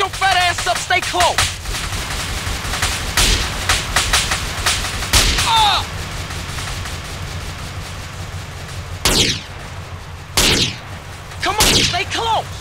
your fat ass up, stay close! Ah! Come on, stay close!